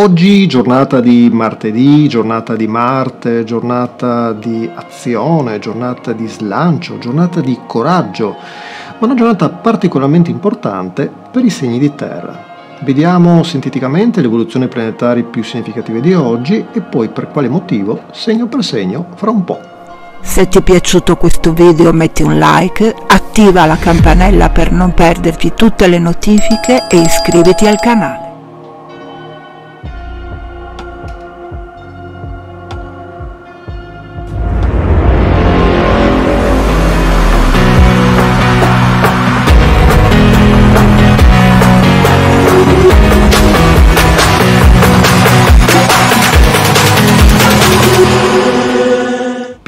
Oggi giornata di martedì, giornata di Marte, giornata di azione, giornata di slancio, giornata di coraggio, ma una giornata particolarmente importante per i segni di terra. Vediamo sinteticamente le evoluzioni planetarie più significative di oggi e poi per quale motivo, segno per segno, fra un po'. Se ti è piaciuto questo video metti un like, attiva la campanella per non perderti tutte le notifiche e iscriviti al canale.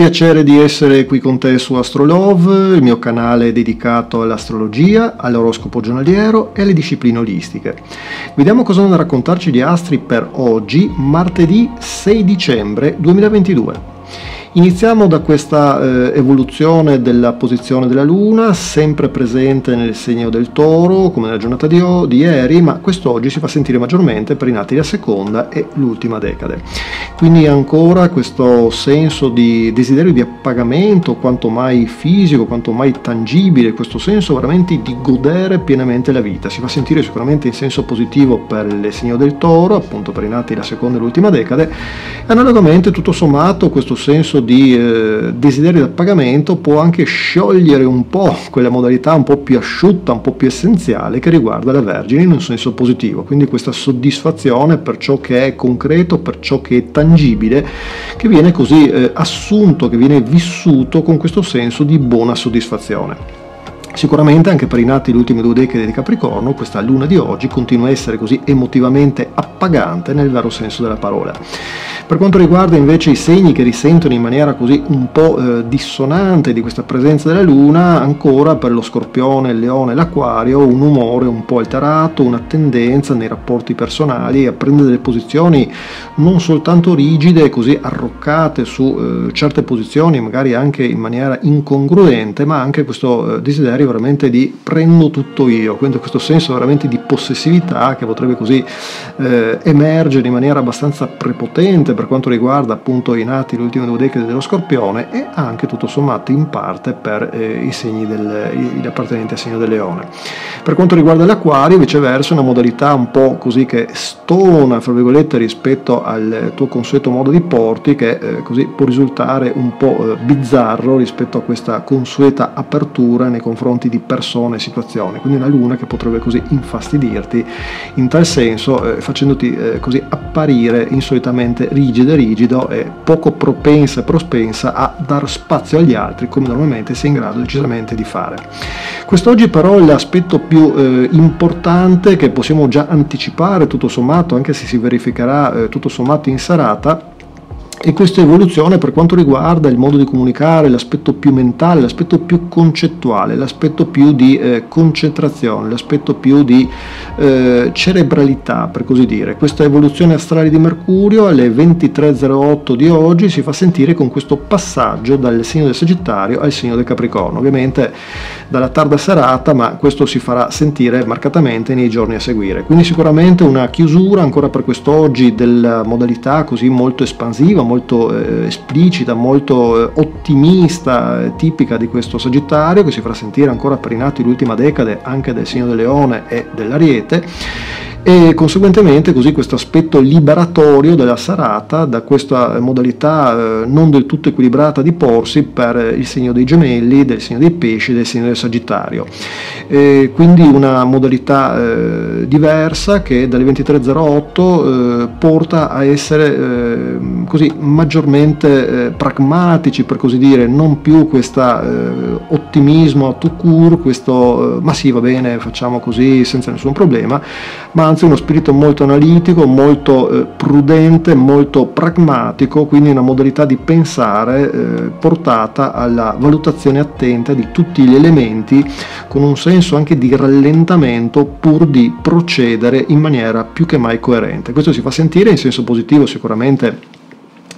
Piacere di essere qui con te su Astrolove, il mio canale dedicato all'astrologia, all'oroscopo giornaliero e alle discipline olistiche. Vediamo cosa hanno da raccontarci gli astri per oggi, martedì 6 dicembre 2022. Iniziamo da questa eh, evoluzione della posizione della Luna, sempre presente nel segno del toro, come nella giornata di, di ieri, ma quest'oggi si fa sentire maggiormente per i nati della seconda e l'ultima decade. Quindi ancora questo senso di desiderio di appagamento, quanto mai fisico, quanto mai tangibile, questo senso veramente di godere pienamente la vita. Si fa sentire sicuramente in senso positivo per il segno del toro, appunto per i nati della seconda e l'ultima decade, analogamente tutto sommato questo senso di eh, desiderio del pagamento può anche sciogliere un po' quella modalità un po' più asciutta, un po' più essenziale che riguarda la Vergine in un senso positivo. Quindi questa soddisfazione per ciò che è concreto, per ciò che è tangibile, che viene così eh, assunto, che viene vissuto con questo senso di buona soddisfazione. Sicuramente anche per i nati le ultime due decade di Capricorno, questa luna di oggi continua a essere così emotivamente appagante nel vero senso della parola. Per quanto riguarda invece i segni che risentono in maniera così un po' eh, dissonante di questa presenza della Luna, ancora per lo Scorpione, il Leone e l'Aquario, un umore un po' alterato, una tendenza nei rapporti personali a prendere delle posizioni non soltanto rigide, così arroccate su eh, certe posizioni, magari anche in maniera incongruente, ma anche questo eh, desiderio veramente di prendo tutto io, quindi questo senso veramente di possessività che potrebbe così eh, emergere in maniera abbastanza prepotente per quanto riguarda appunto i nati le ultime due decade dello Scorpione e anche tutto sommato in parte per eh, i segni del, gli appartenenti al segno del Leone. Per quanto riguarda l'Aquario, viceversa, una modalità un po' così che stona, fra virgolette, rispetto al tuo consueto modo di porti, che eh, così può risultare un po' eh, bizzarro rispetto a questa consueta apertura nei confronti di persone e situazioni. Quindi una luna che potrebbe così infastidirti in tal senso, eh, facendoti eh, così apparire insolitamente rigido rigida, rigido e poco propensa e prospensa a dar spazio agli altri come normalmente sei in grado decisamente di fare. Quest'oggi però l'aspetto più eh, importante che possiamo già anticipare tutto sommato, anche se si verificherà eh, tutto sommato in serata, e questa evoluzione per quanto riguarda il modo di comunicare, l'aspetto più mentale, l'aspetto più concettuale, l'aspetto più di eh, concentrazione, l'aspetto più di eh, cerebralità, per così dire. Questa evoluzione astrale di Mercurio alle 23.08 di oggi si fa sentire con questo passaggio dal segno del Sagittario al segno del Capricorno, ovviamente dalla tarda serata, ma questo si farà sentire marcatamente nei giorni a seguire. Quindi sicuramente una chiusura ancora per quest'oggi della modalità così molto espansiva, molto eh, esplicita, molto eh, ottimista, eh, tipica di questo Sagittario, che si farà sentire ancora per i nati l'ultima decade anche del segno del Leone e dell'Ariete e conseguentemente così questo aspetto liberatorio della serata da questa modalità eh, non del tutto equilibrata di porsi per il segno dei gemelli, del segno dei pesci del segno del sagittario. E quindi una modalità eh, diversa che dalle 23.08 eh, porta a essere eh, così maggiormente eh, pragmatici per così dire, non più questo eh, ottimismo tout court, questo ma sì va bene facciamo così senza nessun problema, ma anzi uno spirito molto analitico, molto eh, prudente, molto pragmatico, quindi una modalità di pensare eh, portata alla valutazione attenta di tutti gli elementi con un senso anche di rallentamento pur di procedere in maniera più che mai coerente. Questo si fa sentire in senso positivo sicuramente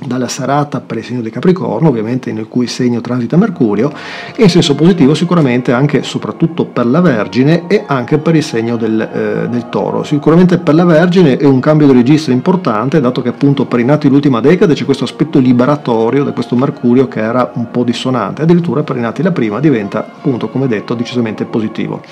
dalla serata per il segno di Capricorno, ovviamente nel cui segno transita Mercurio, e in senso positivo sicuramente anche soprattutto per la Vergine e anche per il segno del, eh, del Toro. Sicuramente per la Vergine è un cambio di registro importante, dato che appunto per i nati dell'ultima decade c'è questo aspetto liberatorio da questo Mercurio che era un po' dissonante, addirittura per i nati la prima diventa appunto come detto decisamente positivo.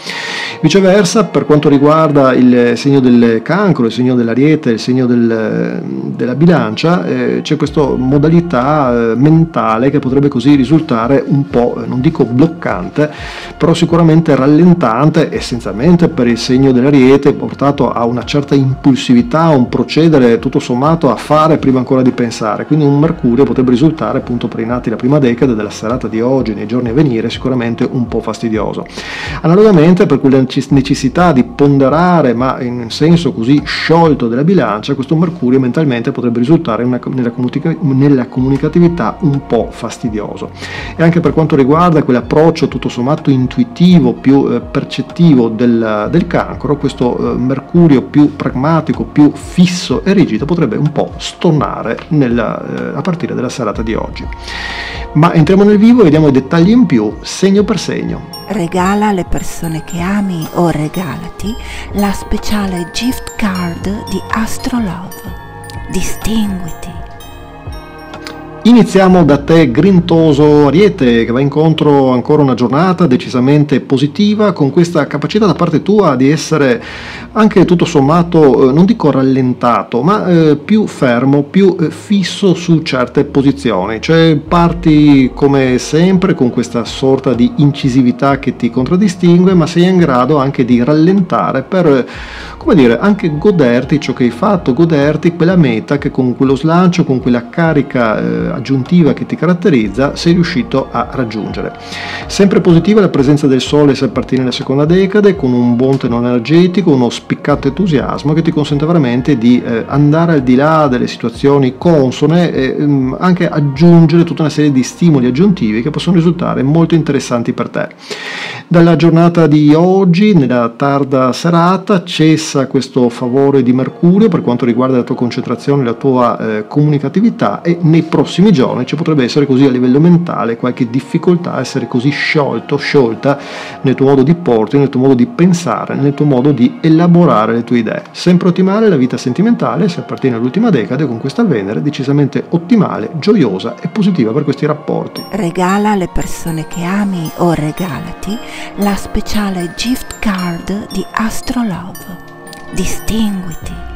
Viceversa, per quanto riguarda il segno del cancro, il segno dell'ariete, il segno del, della bilancia, eh, c'è questa modalità eh, mentale che potrebbe così risultare un po', eh, non dico bloccante, però sicuramente rallentante, essenzialmente per il segno dell'ariete, portato a una certa impulsività, un procedere tutto sommato a fare prima ancora di pensare. Quindi un Mercurio potrebbe risultare appunto per i nati la prima decade della serata di oggi, nei giorni a venire, sicuramente un po' fastidioso. Analogamente per quella necessità di ponderare, ma in senso così sciolto della bilancia, questo Mercurio mentalmente potrebbe risultare una, nella comunicazione nella comunicatività un po' fastidioso. E anche per quanto riguarda quell'approccio tutto sommato intuitivo, più eh, percettivo del, del, cancro, questo eh, mercurio più pragmatico, più fisso e rigido potrebbe un po' stonare nella, eh, a partire dalla serata di oggi. Ma entriamo nel vivo e vediamo i dettagli in più, segno per segno. Regala alle persone che ami o regalati la speciale gift card di Astrolove. Distinguiti. Iniziamo da te grintoso Ariete che va incontro ancora una giornata decisamente positiva con questa capacità da parte tua di essere anche tutto sommato eh, non dico rallentato ma eh, più fermo, più eh, fisso su certe posizioni, cioè parti come sempre con questa sorta di incisività che ti contraddistingue ma sei in grado anche di rallentare per come dire anche goderti ciò che hai fatto, goderti quella meta che con quello slancio, con quella carica eh, aggiuntiva che ti caratterizza sei riuscito a raggiungere. Sempre positiva la presenza del Sole se appartiene alla seconda decade con un buon tenore energetico, uno spiccato entusiasmo che ti consente veramente di eh, andare al di là delle situazioni consone e ehm, anche aggiungere tutta una serie di stimoli aggiuntivi che possono risultare molto interessanti per te. Dalla giornata di oggi, nella tarda serata, cessa questo favore di Mercurio per quanto riguarda la tua concentrazione, la tua eh, comunicatività e nei prossimi giorni ci potrebbe essere così a livello mentale qualche difficoltà a essere così sciolto, sciolta nel tuo modo di porti, nel tuo modo di pensare, nel tuo modo di elaborare le tue idee. Sempre ottimale la vita sentimentale, se appartiene all'ultima decade con questa Venere, decisamente ottimale, gioiosa e positiva per questi rapporti. Regala alle persone che ami o regalati la speciale gift card di Astrolove. Distinguiti.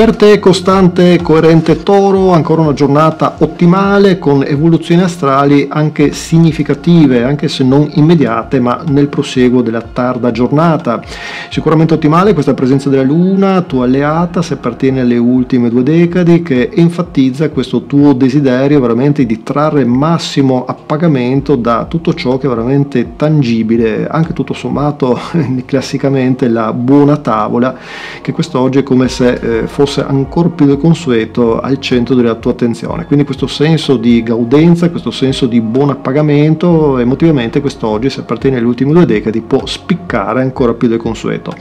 Per te costante coerente toro, ancora una giornata ottimale con evoluzioni astrali anche significative, anche se non immediate, ma nel proseguo della tarda giornata. Sicuramente ottimale questa presenza della luna, tua alleata, se appartiene alle ultime due decadi, che enfatizza questo tuo desiderio veramente di trarre massimo appagamento da tutto ciò che è veramente tangibile, anche tutto sommato classicamente la buona tavola, che quest'oggi è come se eh, fosse fosse ancora più del consueto al centro della tua attenzione. Quindi questo senso di gaudenza, questo senso di buon appagamento, emotivamente quest'oggi, se appartiene alle ultime due decadi, può spiccare ancora più del consueto.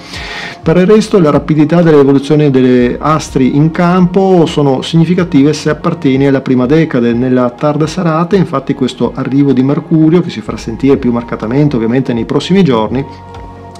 Per il resto la rapidità delle evoluzioni delle astri in campo sono significative se appartiene alla prima decade. Nella tarda serata, infatti, questo arrivo di Mercurio, che si farà sentire più marcatamente ovviamente nei prossimi giorni,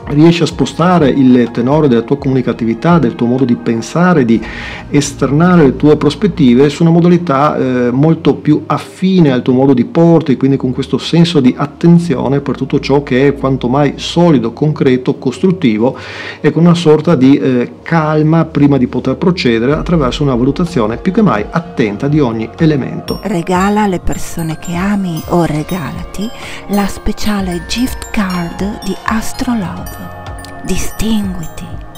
riesci a spostare il tenore della tua comunicatività, del tuo modo di pensare, di esternare le tue prospettive su una modalità eh, molto più affine al tuo modo di porti, quindi con questo senso di attenzione per tutto ciò che è quanto mai solido, concreto, costruttivo e con una sorta di eh, calma prima di poter procedere attraverso una valutazione più che mai attenta di ogni elemento. Regala alle persone che ami o regalati la speciale gift card di Astrolove distinguiti.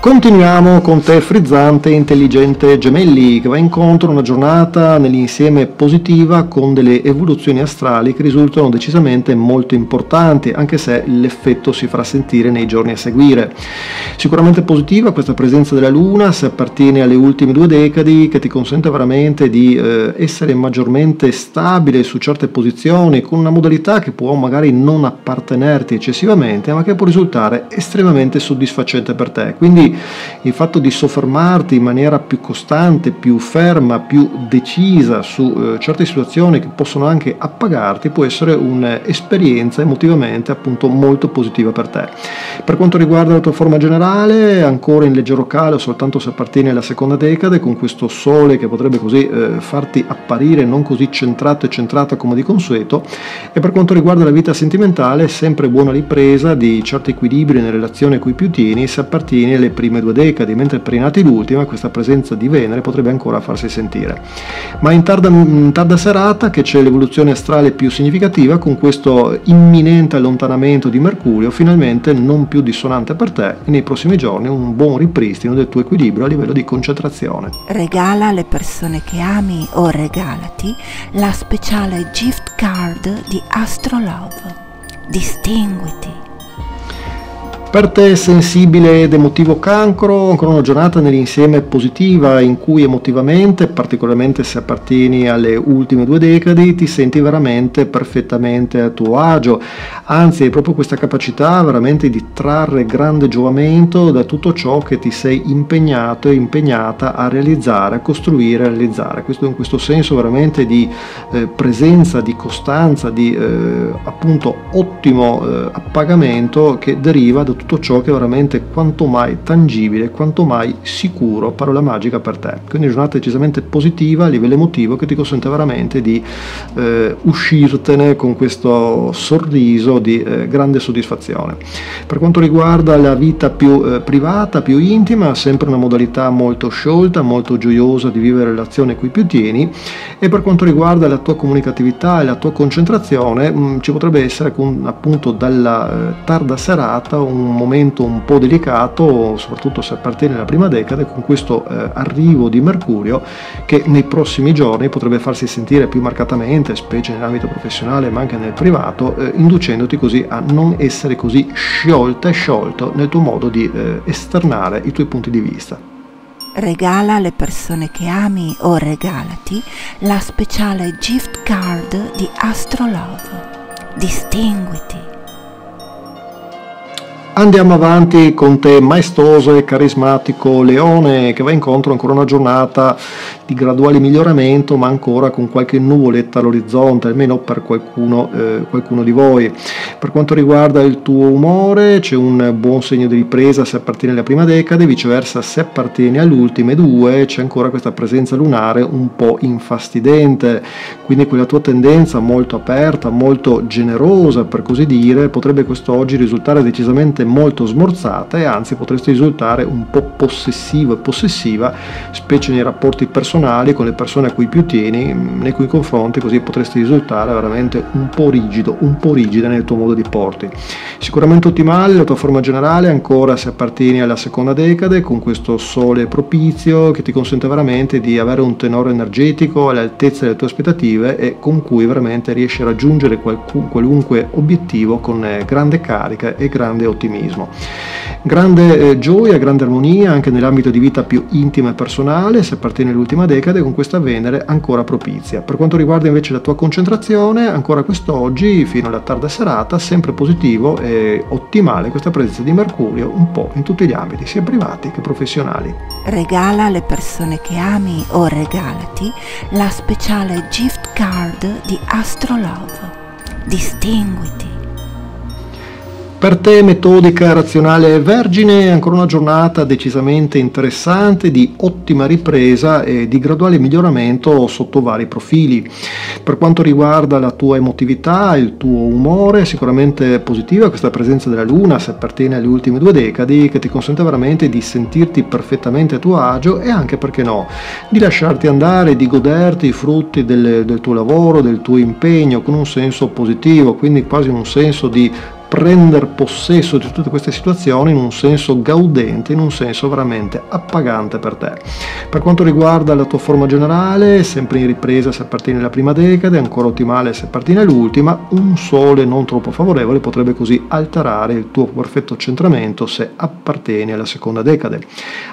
Continuiamo con te frizzante e intelligente gemelli che va incontro una giornata nell'insieme positiva con delle evoluzioni astrali che risultano decisamente molto importanti anche se l'effetto si farà sentire nei giorni a seguire. Sicuramente positiva questa presenza della Luna se appartiene alle ultime due decadi che ti consente veramente di eh, essere maggiormente stabile su certe posizioni con una modalità che può magari non appartenerti eccessivamente ma che può risultare estremamente soddisfacente per te. Quindi il fatto di soffermarti in maniera più costante, più ferma, più decisa su eh, certe situazioni che possono anche appagarti può essere un'esperienza emotivamente appunto molto positiva per te. Per quanto riguarda la tua forma generale, ancora in leggero calo soltanto se appartieni alla seconda decade con questo sole che potrebbe così eh, farti apparire non così centrato e centrata come di consueto e per quanto riguarda la vita sentimentale sempre buona ripresa di certi equilibri nelle relazioni a cui più tieni se appartieni alle prime due decadi, mentre per i nati l'ultima questa presenza di Venere potrebbe ancora farsi sentire. Ma in tarda, in tarda serata che c'è l'evoluzione astrale più significativa con questo imminente allontanamento di Mercurio, finalmente non più dissonante per te e nei prossimi giorni un buon ripristino del tuo equilibrio a livello di concentrazione. Regala alle persone che ami o regalati la speciale gift card di Astrolove. Distinguiti. Per te sensibile ed emotivo cancro, ancora una giornata nell'insieme positiva in cui emotivamente, particolarmente se appartieni alle ultime due decadi, ti senti veramente perfettamente a tuo agio, anzi hai proprio questa capacità veramente di trarre grande giovamento da tutto ciò che ti sei impegnato e impegnata a realizzare, a costruire, a realizzare. Questo in questo senso veramente di eh, presenza, di costanza, di eh, appunto ottimo eh, appagamento che deriva da tutto ciò che è veramente quanto mai tangibile, quanto mai sicuro, parola magica per te. Quindi una giornata decisamente positiva a livello emotivo che ti consente veramente di eh, uscirtene con questo sorriso di eh, grande soddisfazione. Per quanto riguarda la vita più eh, privata, più intima, sempre una modalità molto sciolta, molto gioiosa di vivere relazione qui più tieni e per quanto riguarda la tua comunicatività e la tua concentrazione mh, mm, ci potrebbe essere appunto dalla eh, tarda serata un un momento un po' delicato, soprattutto se appartiene alla prima decade, con questo eh, arrivo di Mercurio che nei prossimi giorni potrebbe farsi sentire più marcatamente, specie nell'ambito professionale ma anche nel privato, eh, inducendoti così a non essere così sciolta e sciolto nel tuo modo di eh, esternare i tuoi punti di vista. Regala alle persone che ami o regalati la speciale gift card di Astrolove. Distinguiti. Andiamo avanti con te maestoso e carismatico Leone che va incontro ancora una giornata di graduale miglioramento ma ancora con qualche nuvoletta all'orizzonte, almeno per qualcuno, eh, qualcuno di voi. Per quanto riguarda il tuo umore c'è un buon segno di ripresa se appartieni alla prima decade, viceversa se appartieni alle ultime due c'è ancora questa presenza lunare un po' infastidente, quindi quella tua tendenza molto aperta, molto generosa per così dire, potrebbe quest'oggi risultare decisamente molto smorzata e anzi potresti risultare un po' possessivo e possessiva, specie nei rapporti personali con le persone a cui più tieni, nei cui confronti così potresti risultare veramente un po' rigido, un po' rigida nel tuo modo di porti. Sicuramente ottimale la tua forma generale ancora se appartieni alla seconda decade con questo sole propizio che ti consente veramente di avere un tenore energetico all'altezza delle tue aspettative e con cui veramente riesci a raggiungere qualunque obiettivo con eh, grande carica e grande ottimismo. Grande eh, gioia, grande armonia anche nell'ambito di vita più intima e personale, se appartiene all'ultima decade con questa Venere ancora propizia. Per quanto riguarda invece la tua concentrazione, ancora quest'oggi fino alla tarda serata, sempre positivo e ottimale questa presenza di Mercurio un po' in tutti gli ambiti, sia privati che professionali. Regala alle persone che ami o regalati la speciale gift card di Astrolove. Distinguiti. Per te metodica, razionale e vergine, ancora una giornata decisamente interessante, di ottima ripresa e di graduale miglioramento sotto vari profili. Per quanto riguarda la tua emotività, il tuo umore, sicuramente positiva questa presenza della Luna, se appartiene alle ultime due decadi, che ti consente veramente di sentirti perfettamente a tuo agio e anche, perché no, di lasciarti andare, di goderti i frutti del, del tuo lavoro, del tuo impegno con un senso positivo, quindi quasi un senso di prendere possesso di tutte queste situazioni in un senso gaudente, in un senso veramente appagante per te. Per quanto riguarda la tua forma generale, sempre in ripresa se appartiene alla prima decade, ancora ottimale se appartiene all'ultima, un sole non troppo favorevole potrebbe così alterare il tuo perfetto centramento se appartieni alla seconda decade.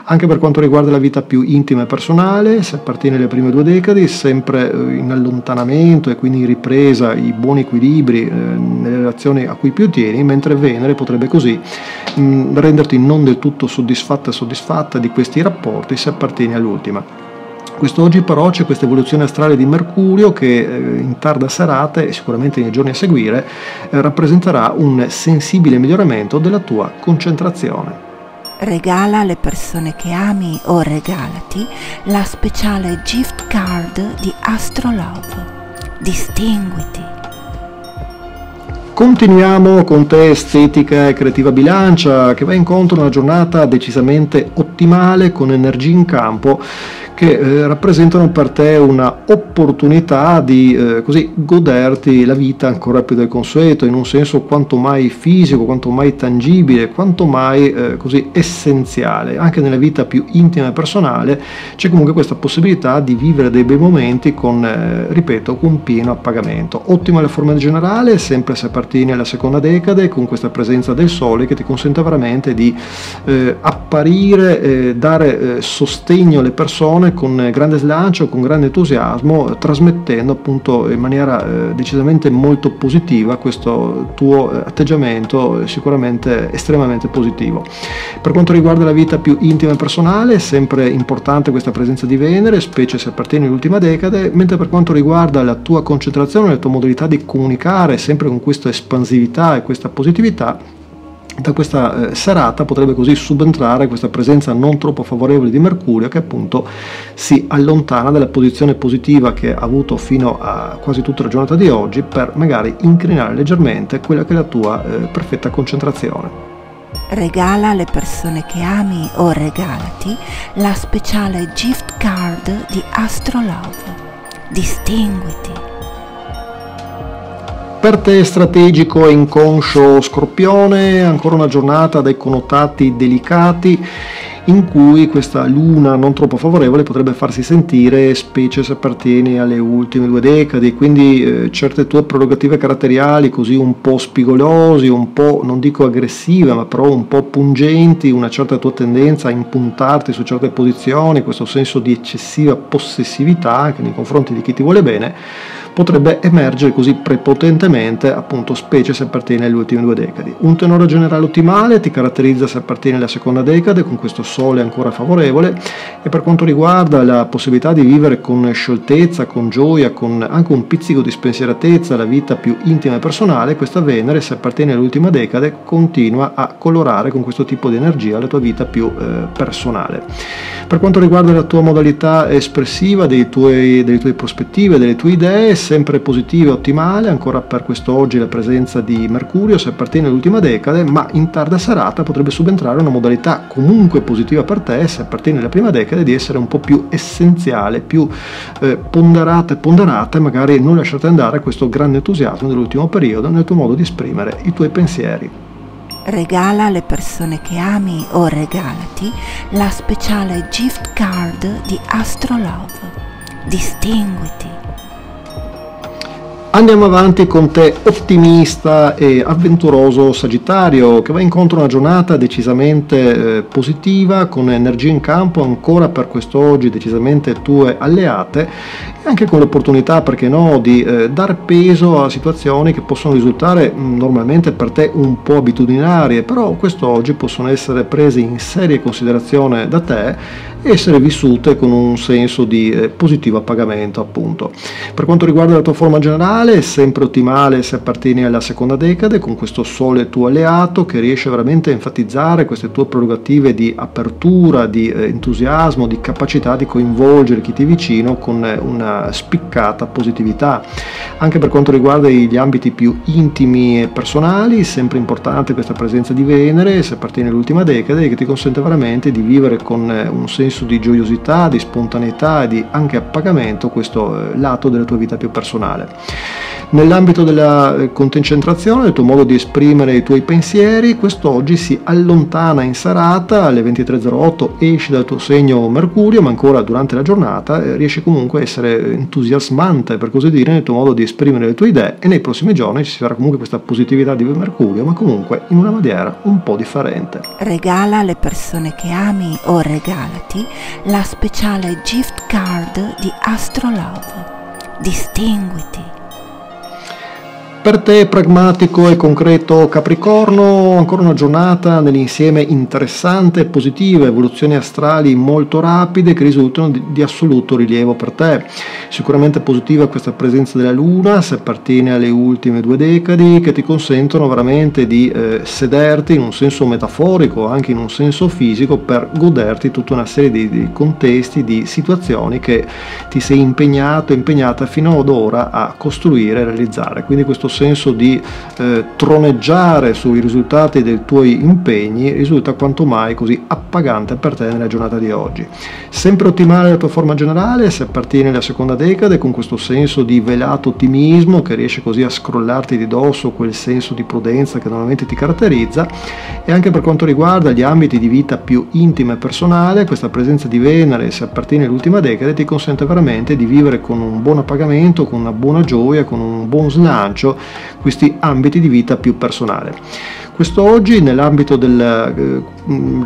Anche per quanto riguarda la vita più intima e personale, se appartiene alle prime due decadi, sempre eh, in allontanamento e quindi in ripresa i buoni equilibri eh, nelle relazioni a cui più tieni, ottieni, mentre Venere potrebbe così mh, mm, renderti non del tutto soddisfatta e soddisfatta di questi rapporti se appartieni all'ultima. Quest'oggi però c'è questa evoluzione astrale di Mercurio che eh, in tarda serata e sicuramente nei giorni a seguire eh, rappresenterà un sensibile miglioramento della tua concentrazione. Regala alle persone che ami o regalati la speciale gift card di Astrolove. Distinguiti. Continuiamo con te estetica e creativa bilancia che va incontro a una giornata decisamente ottimale con energie in campo che eh, rappresentano per te una opportunità di eh, così goderti la vita ancora più del consueto, in un senso quanto mai fisico, quanto mai tangibile, quanto mai eh, così essenziale. Anche nella vita più intima e personale c'è comunque questa possibilità di vivere dei bei momenti con, eh, ripeto, con pieno appagamento. Ottima la forma generale, sempre se appartieni alla seconda decade, con questa presenza del sole che ti consente veramente di eh, apparire, eh, dare sostegno alle persone persone con grande slancio, con grande entusiasmo, trasmettendo appunto in maniera eh, decisamente molto positiva questo tuo eh, atteggiamento eh, sicuramente estremamente positivo. Per quanto riguarda la vita più intima e personale, è sempre importante questa presenza di Venere, specie se appartieni all'ultima decade, mentre per quanto riguarda la tua concentrazione, la tua modalità di comunicare, sempre con questa espansività e questa positività, da questa eh, serata potrebbe così subentrare questa presenza non troppo favorevole di Mercurio che appunto si allontana dalla posizione positiva che ha avuto fino a quasi tutta la giornata di oggi per magari incrinare leggermente quella che è la tua eh, perfetta concentrazione. Regala alle persone che ami o regalati la speciale gift card di Astrolove. Distinguiti per te strategico e inconscio scorpione, ancora una giornata dai connotati delicati in cui questa luna non troppo favorevole potrebbe farsi sentire, specie se appartieni alle ultime due decadi, quindi eh, certe tue prerogative caratteriali così un po' spigolosi, un po' non dico aggressive, ma però un po' pungenti, una certa tua tendenza a impuntarti su certe posizioni, questo senso di eccessiva possessività anche nei confronti di chi ti vuole bene potrebbe emergere così prepotentemente, appunto, specie se appartiene alle ultime due decadi. Un tenore generale ottimale ti caratterizza se appartiene alla seconda decade, con questo sole ancora favorevole, e per quanto riguarda la possibilità di vivere con scioltezza, con gioia, con anche un pizzico di spensieratezza la vita più intima e personale, questa Venere, se appartiene all'ultima decade, continua a colorare con questo tipo di energia la tua vita più eh, personale. Per quanto riguarda la tua modalità espressiva, dei tuoi, delle tue prospettive, delle tue idee, sempre positiva e ottimale, ancora per quest'oggi la presenza di Mercurio se appartiene all'ultima decade, ma in tarda serata potrebbe subentrare una modalità comunque positiva per te se appartiene alla prima decade di essere un po' più essenziale, più eh, ponderata e ponderata e magari non lasciate andare questo grande entusiasmo dell'ultimo periodo nel tuo modo di esprimere i tuoi pensieri. Regala alle persone che ami o regalati la speciale gift card di Astrolove. Distinguiti. Andiamo avanti con te ottimista e avventuroso Sagittario che va incontro a una giornata decisamente eh, positiva con energie in campo ancora per quest'oggi decisamente tue alleate anche con l'opportunità perché no di eh, dar peso a situazioni che possono risultare mh, mm, normalmente per te un po' abitudinarie però quest'oggi possono essere prese in seria considerazione da te e essere vissute con un senso di eh, positivo appagamento appunto. Per quanto riguarda la tua forma generale è sempre ottimale se appartieni alla seconda decade con questo sole tuo alleato che riesce veramente a enfatizzare queste tue prerogative di apertura, di eh, entusiasmo, di capacità di coinvolgere chi ti è vicino con eh, spiccata positività. Anche per quanto riguarda gli ambiti più intimi e personali, sempre importante questa presenza di Venere se appartieni all'ultima decade che ti consente veramente di vivere con eh, un senso di gioiosità, di spontaneità e di anche appagamento questo eh, lato della tua vita più personale. Nell'ambito della eh, concentrazione, del tuo modo di esprimere i tuoi pensieri, quest'oggi si allontana in serata alle 23.08, esci dal tuo segno Mercurio, ma ancora durante la giornata riesci comunque a essere entusiasmante, per così dire, nel tuo modo di esprimere le tue idee e nei prossimi giorni ci sarà comunque questa positività di Mercurio, ma comunque in una maniera un po' differente. Regala alle persone che ami o regalati la speciale gift card di Astrolove. Distinguiti. Per te pragmatico e concreto Capricorno, ancora una giornata nell'insieme interessante e positiva, evoluzioni astrali molto rapide che risultano di, di, assoluto rilievo per te. Sicuramente positiva questa presenza della Luna, se appartiene alle ultime due decadi, che ti consentono veramente di eh, sederti in un senso metaforico, anche in un senso fisico, per goderti tutta una serie di, di contesti, di situazioni che ti sei impegnato, impegnata fino ad ora a costruire e realizzare. Quindi questo senso di eh, troneggiare sui risultati dei tuoi impegni risulta quanto mai così appagante per te nella giornata di oggi. Sempre ottimale la tua forma generale se appartieni alla seconda decade con questo senso di velato ottimismo che riesce così a scrollarti di dosso quel senso di prudenza che normalmente ti caratterizza e anche per quanto riguarda gli ambiti di vita più intima e personale questa presenza di Venere se appartieni all'ultima decade ti consente veramente di vivere con un buon appagamento, con una buona gioia, con un buon slancio questi ambiti di vita più personale. Questo oggi nell'ambito del eh,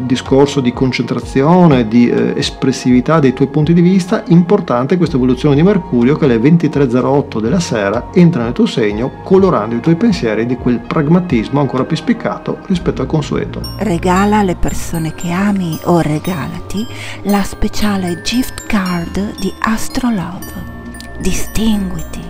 discorso di concentrazione, di eh, espressività dei tuoi punti di vista, importante questa evoluzione di Mercurio che alle 23.08 della sera entra nel tuo segno colorando i tuoi pensieri di quel pragmatismo ancora più spiccato rispetto al consueto. Regala alle persone che ami o regalati la speciale gift card di Astrolove. Distinguiti.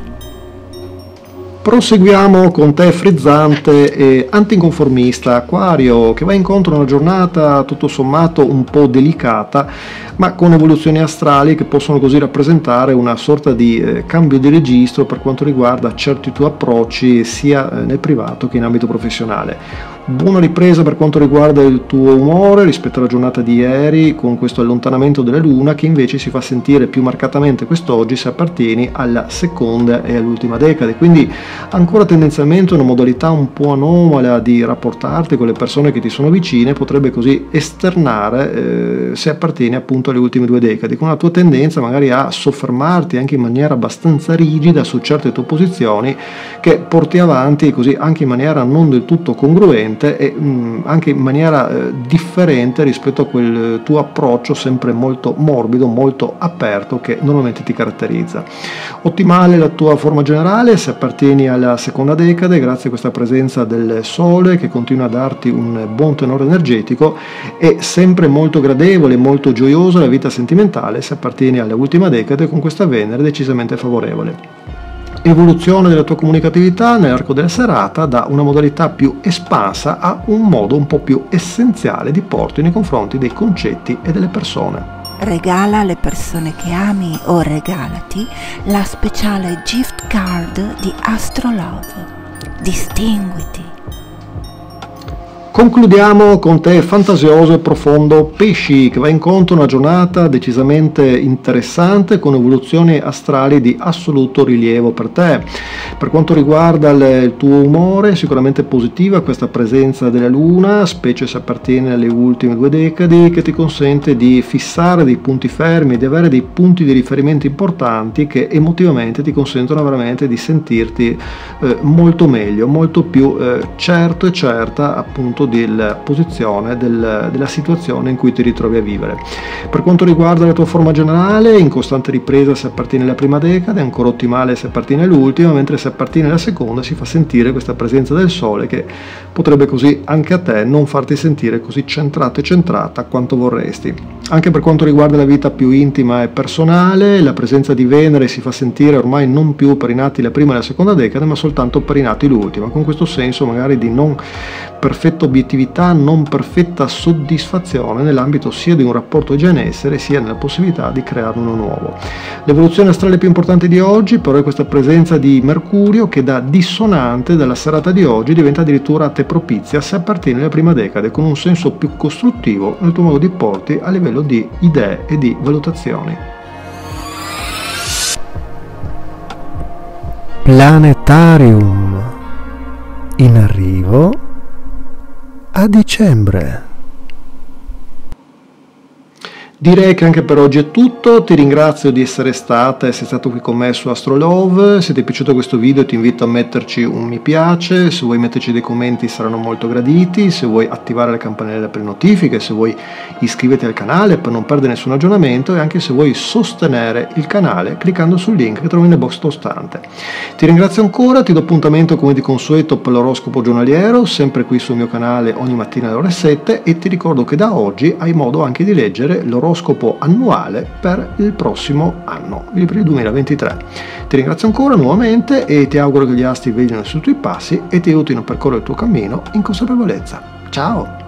Proseguiamo con te frizzante e anticonformista, Aquario, che va incontro a una giornata tutto sommato un po' delicata, ma con evoluzioni astrali che possono così rappresentare una sorta di eh, cambio di registro per quanto riguarda certi tuoi approcci sia eh, nel privato che in ambito professionale buona ripresa per quanto riguarda il tuo umore rispetto alla giornata di ieri con questo allontanamento della luna che invece si fa sentire più marcatamente quest'oggi se appartieni alla seconda e all'ultima decade. Quindi ancora tendenzialmente una modalità un po' anomala di rapportarti con le persone che ti sono vicine potrebbe così esternare eh, se appartieni appunto alle ultime due decadi con la tua tendenza magari a soffermarti anche in maniera abbastanza rigida su certe tue posizioni che porti avanti così anche in maniera non del tutto congruente differente e mh, mm, anche in maniera eh, differente rispetto a quel tuo approccio sempre molto morbido, molto aperto che normalmente ti caratterizza. Ottimale la tua forma generale se appartieni alla seconda decade grazie a questa presenza del Sole che continua a darti un buon tenore energetico e sempre molto gradevole, molto gioiosa la vita sentimentale se appartieni alla ultima decade con questa Venere decisamente favorevole evoluzione della tua comunicatività nell'arco della serata da una modalità più espansa a un modo un po' più essenziale di porto nei confronti dei concetti e delle persone. Regala alle persone che ami o regalati la speciale gift card di Astrolove. Distinguiti. Concludiamo con te fantasioso e profondo Pesci che va incontro a una giornata decisamente interessante con evoluzioni astrali di assoluto rilievo per te. Per quanto riguarda il tuo umore, sicuramente positiva questa presenza della Luna, specie se appartiene alle ultime due decadi, che ti consente di fissare dei punti fermi, di avere dei punti di riferimento importanti che emotivamente ti consentono veramente di sentirti eh, molto meglio, molto più eh, certo e certa appunto della posizione, del, della situazione in cui ti ritrovi a vivere. Per quanto riguarda la tua forma generale, in costante ripresa se appartiene alla prima decade, ancora ottimale se appartiene all'ultima, mentre se appartiene alla seconda si fa sentire questa presenza del sole che potrebbe così anche a te non farti sentire così centrato e centrata quanto vorresti. Anche per quanto riguarda la vita più intima e personale, la presenza di Venere si fa sentire ormai non più per i nati la prima e la seconda decade, ma soltanto per i nati l'ultima, con questo senso magari di non perfetta obiettività, non perfetta soddisfazione nell'ambito sia di un rapporto già in essere sia nella possibilità di creare uno nuovo. L'evoluzione astrale più importante di oggi però è questa presenza di Mercurio che da dissonante dalla serata di oggi diventa addirittura a te propizia se appartiene alla prima decade con un senso più costruttivo nel tuo modo di porti a livello di idee e di valutazioni. Planetarium in arrivo a dicembre. Direi che anche per oggi è tutto, ti ringrazio di essere stata e sei stato qui con me su Astrolove, se ti è piaciuto questo video ti invito a metterci un mi piace, se vuoi metterci dei commenti saranno molto graditi, se vuoi attivare le campanelle per notifiche, se vuoi iscriverti al canale per non perdere nessun aggiornamento e anche se vuoi sostenere il canale cliccando sul link che trovi nel box tostante. Ti ringrazio ancora, ti do appuntamento come di consueto per l'oroscopo giornaliero, sempre qui sul mio canale ogni mattina alle ore 7 e ti ricordo che da oggi hai modo anche di leggere l'oroscopo oroscopo annuale per il prossimo anno, per il 2023. Ti ringrazio ancora nuovamente e ti auguro che gli astri vegliano sui tuoi passi e ti aiutino a percorrere il tuo cammino in consapevolezza. Ciao!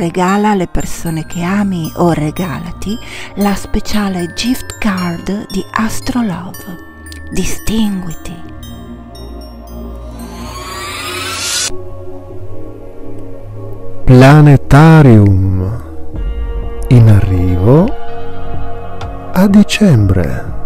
Regala alle persone che ami o regalati la speciale gift card di Astrolove. Distinguiti. Planetarium in arrivo a dicembre.